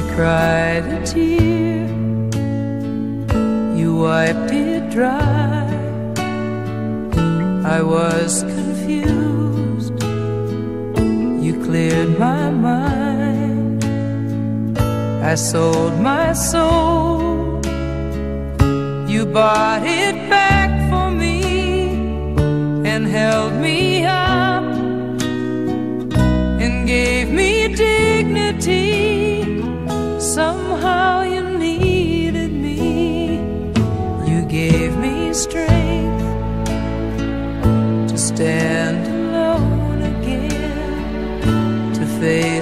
cried a tear, you wiped it dry. I was confused, you cleared my mind. I sold my soul, you bought it back for me and held me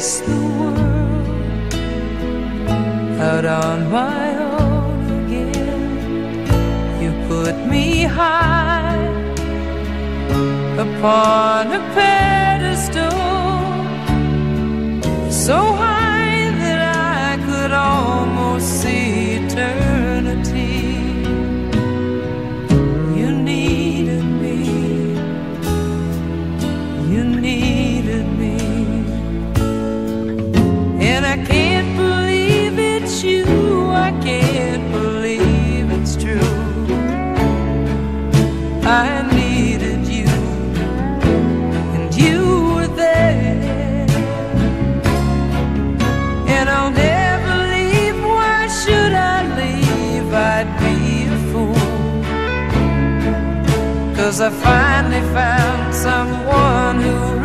face the world out on my own again. You put me high upon a pedestal, so high Cause I finally found someone who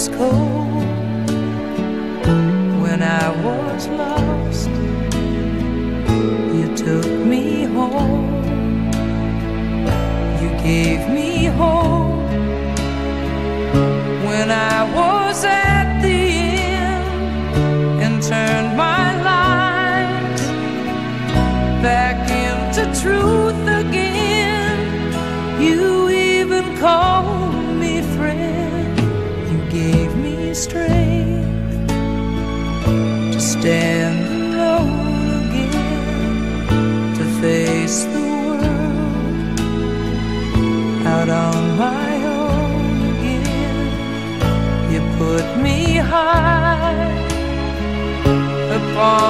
was cold, when I was lost. You took me home, you gave me hope when I was at the end and turned my strength to stand alone again, to face the world out on my own again. You put me high upon.